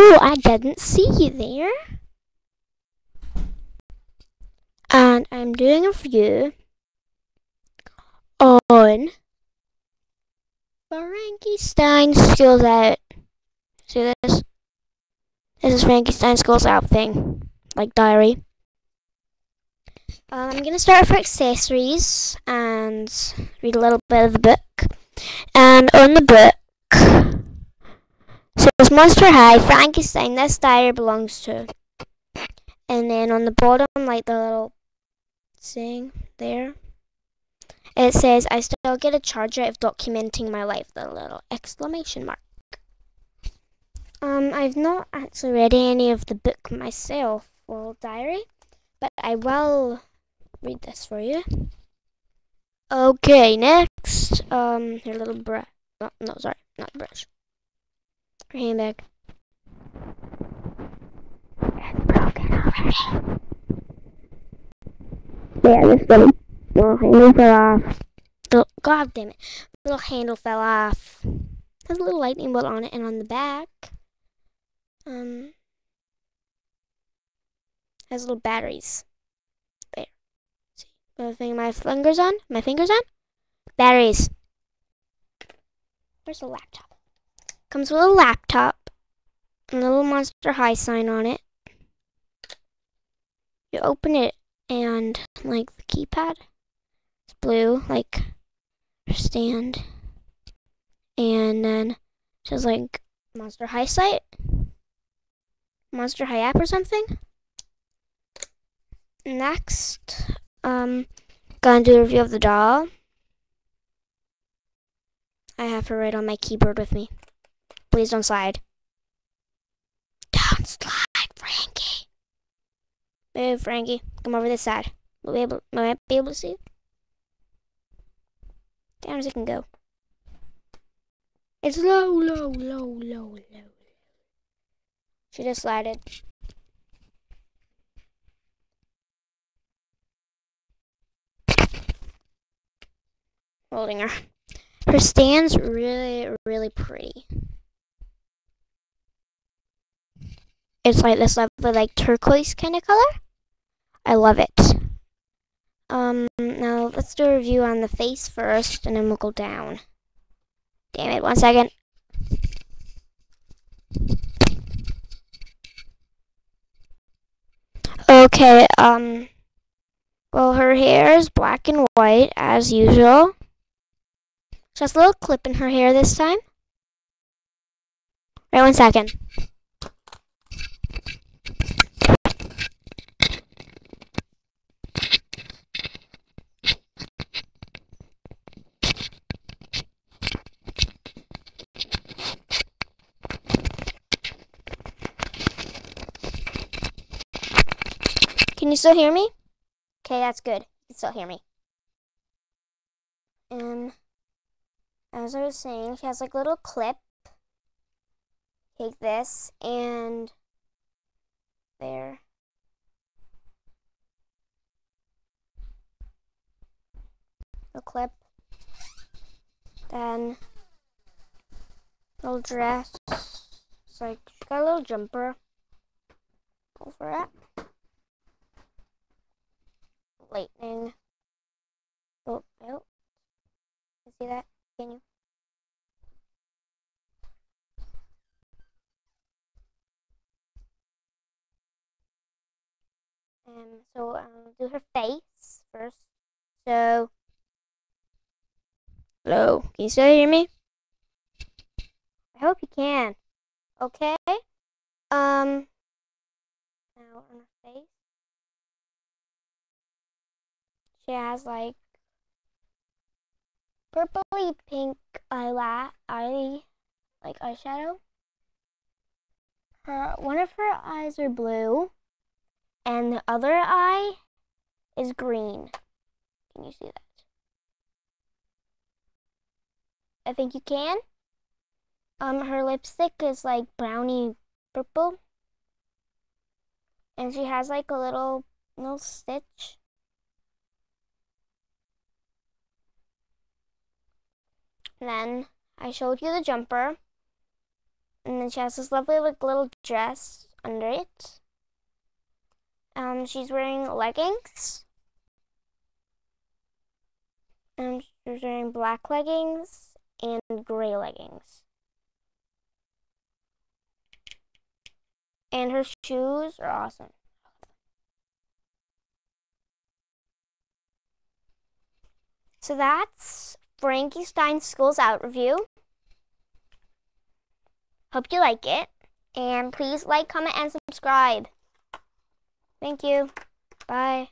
Oh, I didn't see you there. And I'm doing a review on Frankie Stein Schools Out. See this? This is Frankie Stein Schools Out thing, like diary. Um, I'm gonna start with accessories and read a little bit of the book. And on the book, says Monster High, Frankie Stein, this diary belongs to. And then on the bottom, like the little thing there, it says, I still get a charge out of documenting my life, the little exclamation mark. Um, I've not actually read any of the book myself, well, diary, but I will read this for you. Okay, next, um, your little brush. Oh, no, sorry, not brush. Handbag. It's broken already. Yeah, this little, little handle fell off. The, God damn it. Little handle fell off. Has a little lightning bolt on it and on the back. Um, has little batteries. There. See, moving my fingers on. My fingers on. Batteries. Where's the laptop? Comes with a laptop. And a little Monster High sign on it. You open it and like the keypad. It's blue, like stand. And then it says like Monster High site. Monster High app or something. Next, um, gonna do a review of the doll. I have her right on my keyboard with me. Please don't slide. Don't slide, Frankie. Move, Frankie. Come over this side. Will we able? Will I be able to see? you? Down as it can go. It's low, low, low, low, low. She just slided. Holding her. Her stand's really, really pretty. It's like this lovely, like turquoise kind of color. I love it. Um, now let's do a review on the face first, and then we'll go down. Damn it, one second. Okay, um, well, her hair is black and white, as usual. She has a little clip in her hair this time. Wait one second. Can you still hear me? Okay, that's good. You can still hear me. And as I was saying, she has like a little clip. Take this and there. The clip. Then little dress. It's like got a little jumper over it lightning bolt out. You see that? Can you? Um, so I'll do her face first. So, hello, can you still hear me? I hope you can. Okay. Um, now on her face. She has like purpley pink eyelash, eye, like eyeshadow. Her one of her eyes are blue, and the other eye is green. Can you see that? I think you can. Um, her lipstick is like brownie purple, and she has like a little little stitch then I showed you the jumper. And then she has this lovely like little dress under it. Um, she's wearing leggings. And she's wearing black leggings and gray leggings. And her shoes are awesome. So that's Frankie Stein Schools Out review. Hope you like it. And please like, comment, and subscribe. Thank you. Bye.